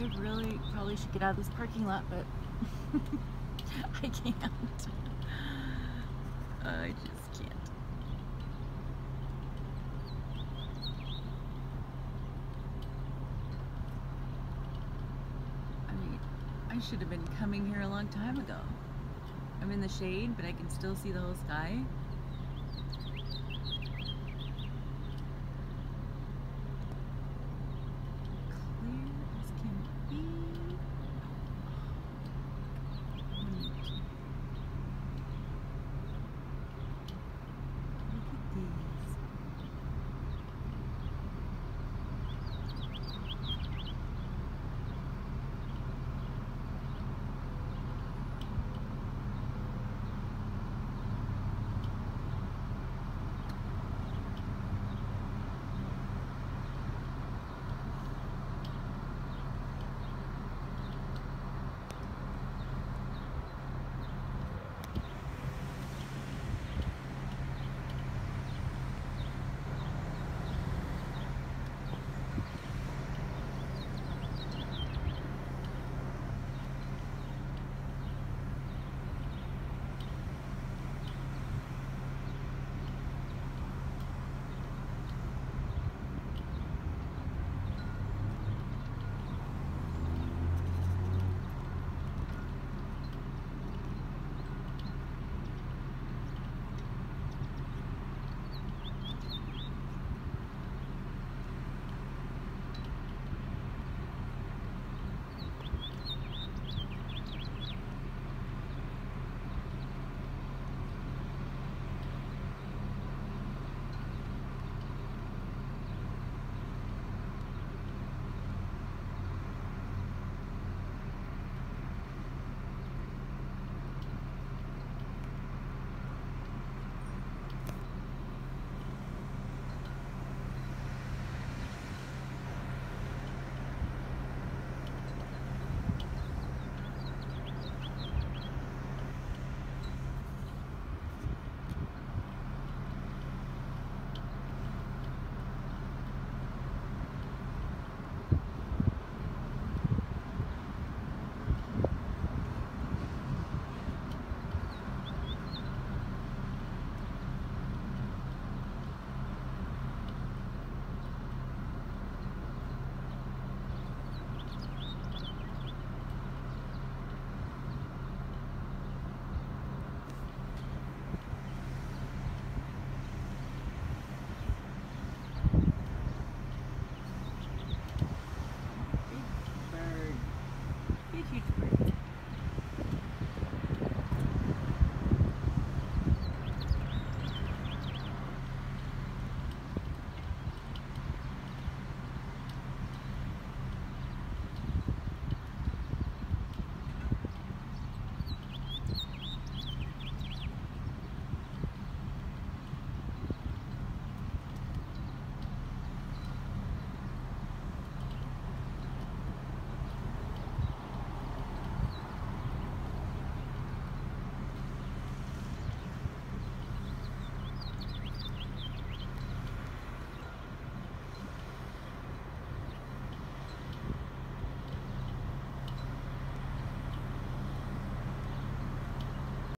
I really probably should get out of this parking lot, but I can't. I just can't. I mean, I should have been coming here a long time ago. I'm in the shade, but I can still see the whole sky. huge bird.